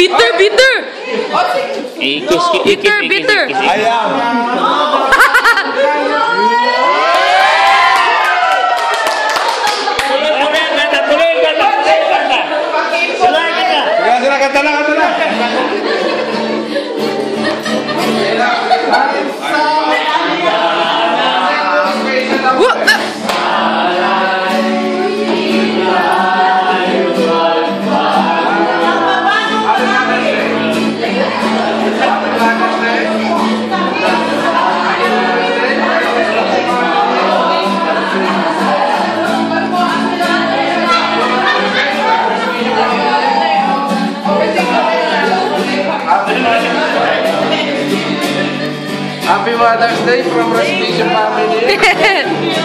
bitter, bitter. Ikis, ikis, bitter, bitter. Ayam. Happy Mother's Day from Respicio family.